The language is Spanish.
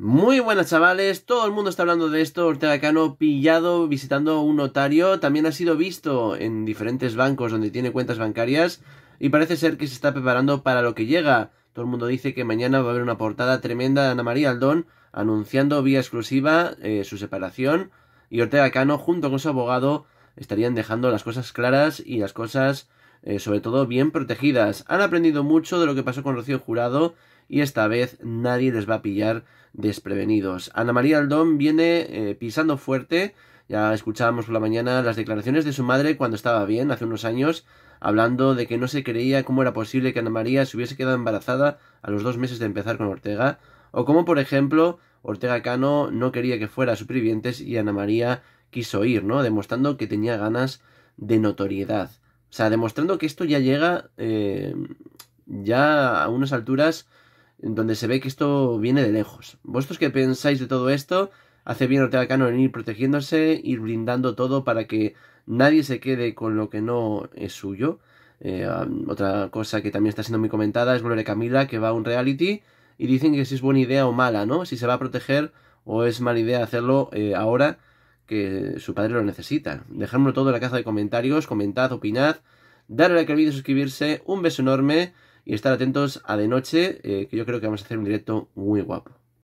Muy buenas chavales, todo el mundo está hablando de esto, Ortega Cano pillado visitando un notario, también ha sido visto en diferentes bancos donde tiene cuentas bancarias y parece ser que se está preparando para lo que llega. Todo el mundo dice que mañana va a haber una portada tremenda de Ana María Aldón anunciando vía exclusiva eh, su separación y Ortega Cano junto con su abogado estarían dejando las cosas claras y las cosas eh, sobre todo bien protegidas. Han aprendido mucho de lo que pasó con Rocío Jurado y esta vez nadie les va a pillar desprevenidos. Ana María Aldón viene eh, pisando fuerte. Ya escuchábamos por la mañana las declaraciones de su madre cuando estaba bien, hace unos años, hablando de que no se creía cómo era posible que Ana María se hubiese quedado embarazada a los dos meses de empezar con Ortega, o como por ejemplo Ortega Cano no quería que fuera supervivientes y Ana María quiso ir, ¿no? Demostrando que tenía ganas de notoriedad. O sea, demostrando que esto ya llega eh, ya a unas alturas donde se ve que esto viene de lejos. ¿Vosotros qué pensáis de todo esto? Hace bien Ortega Cano en ir protegiéndose, ir brindando todo para que nadie se quede con lo que no es suyo. Eh, otra cosa que también está siendo muy comentada es Gloria Camila, que va a un reality y dicen que si es buena idea o mala, ¿no? Si se va a proteger o es mala idea hacerlo eh, ahora que su padre lo necesita. Dejármelo todo en la caja de comentarios, comentad, opinad, darle like al vídeo, suscribirse, un beso enorme y estar atentos a de noche, eh, que yo creo que vamos a hacer un directo muy guapo.